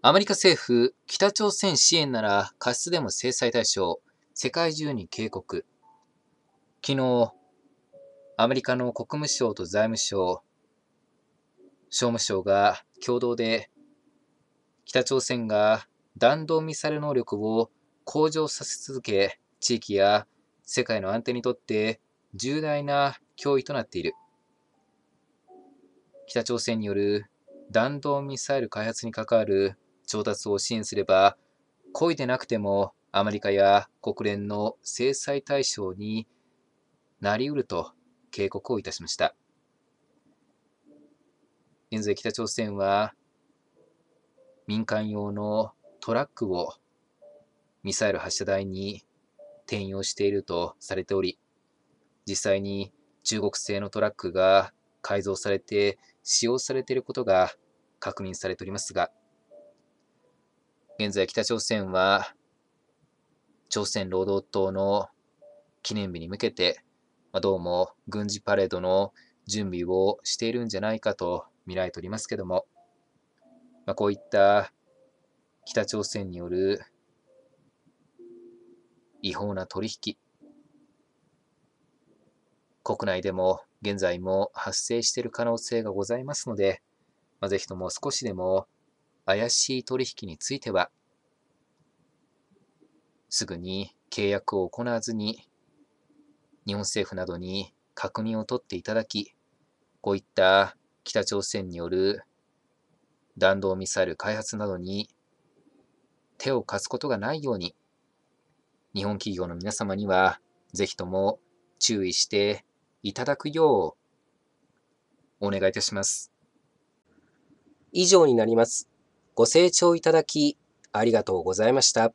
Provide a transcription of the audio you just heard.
アメリカ政府、北朝鮮支援なら過失でも制裁対象、世界中に警告。昨日、アメリカの国務省と財務省、商務省が共同で北朝鮮が弾道ミサイル能力を向上させ続け、地域や世界の安定にとって重大な脅威となっている。北朝鮮による弾道ミサイル開発に関わる調達を支援すれば、故意でなくてもアメリカや国連の制裁対象になりうると警告をいたしました。現在北朝鮮は民間用のトラックをミサイル発射台に転用しているとされており、実際に中国製のトラックが改造されて使用されていることが確認されておりますが、現在北朝鮮は朝鮮労働党の記念日に向けて、まあ、どうも軍事パレードの準備をしているんじゃないかと見られておりますけども、まあ、こういった北朝鮮による違法な取引、国内でも現在も発生している可能性がございますので、まあ、ぜひとも少しでも怪しい取引については、すぐに契約を行わずに、日本政府などに確認を取っていただき、こういった北朝鮮による弾道ミサイル開発などに手を貸すことがないように、日本企業の皆様には、ぜひとも注意していただくよう、お願いいたします。以上になります。ご清聴いただき、ありがとうございました。